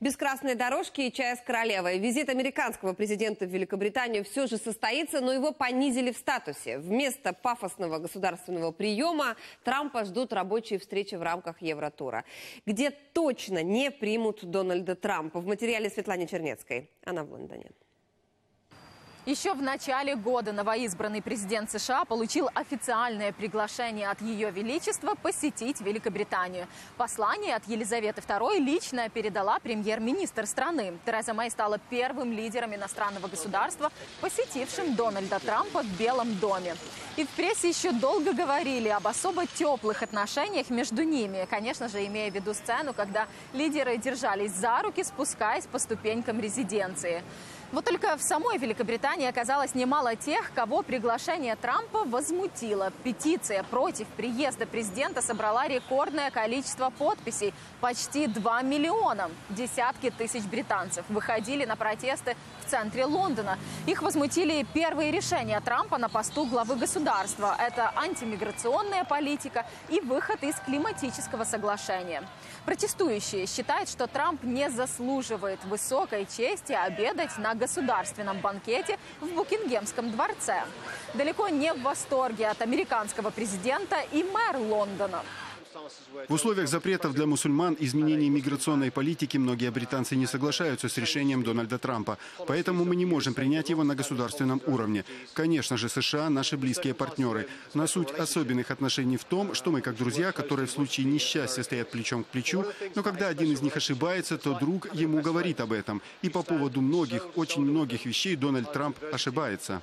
Без красной дорожки и чая с королевой. Визит американского президента в Великобританию все же состоится, но его понизили в статусе. Вместо пафосного государственного приема Трампа ждут рабочие встречи в рамках Евротура, где точно не примут Дональда Трампа. В материале Светлане Чернецкой. Она в Лондоне. Еще в начале года новоизбранный президент США получил официальное приглашение от Ее Величества посетить Великобританию. Послание от Елизаветы II лично передала премьер-министр страны. Тереза Мэй стала первым лидером иностранного государства, посетившим Дональда Трампа в Белом доме. И в прессе еще долго говорили об особо теплых отношениях между ними. Конечно же, имея в виду сцену, когда лидеры держались за руки, спускаясь по ступенькам резиденции. Вот только в самой Великобритании оказалось немало тех, кого приглашение Трампа возмутило. Петиция против приезда президента собрала рекордное количество подписей – почти 2 миллиона. Десятки тысяч британцев выходили на протесты в центре Лондона. Их возмутили первые решения Трампа на посту главы государства. Это антимиграционная политика и выход из климатического соглашения. Протестующие считают, что Трамп не заслуживает высокой чести обедать на государственном банкете в Букингемском дворце. Далеко не в восторге от американского президента и мэр Лондона. В условиях запретов для мусульман изменений миграционной политики многие британцы не соглашаются с решением Дональда Трампа. Поэтому мы не можем принять его на государственном уровне. Конечно же, США – наши близкие партнеры. Но суть особенных отношений в том, что мы как друзья, которые в случае несчастья стоят плечом к плечу, но когда один из них ошибается, то друг ему говорит об этом. И по поводу многих, очень многих вещей Дональд Трамп ошибается.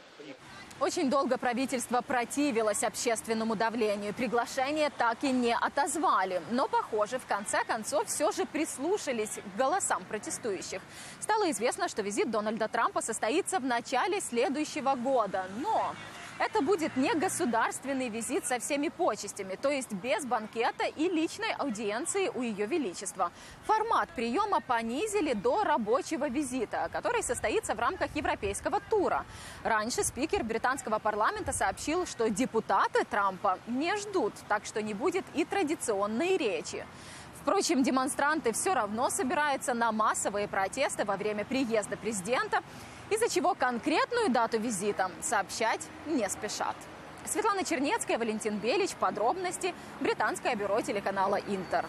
Очень долго правительство противилось общественному давлению. Приглашение так и не отозвали. Но, похоже, в конце концов все же прислушались к голосам протестующих. Стало известно, что визит Дональда Трампа состоится в начале следующего года. Но это будет не государственный визит со всеми почестями, то есть без банкета и личной аудиенции у Ее Величества. Формат приема понизили до рабочего визита, который состоится в рамках европейского тура. Раньше спикер британского парламента сообщил, что депутаты Трампа не ждут, так что не будет и традиционной речи. Впрочем, демонстранты все равно собираются на массовые протесты во время приезда президента из-за чего конкретную дату визита сообщать не спешат. Светлана Чернецкая, Валентин Белич. Подробности. Британское бюро телеканала «Интер».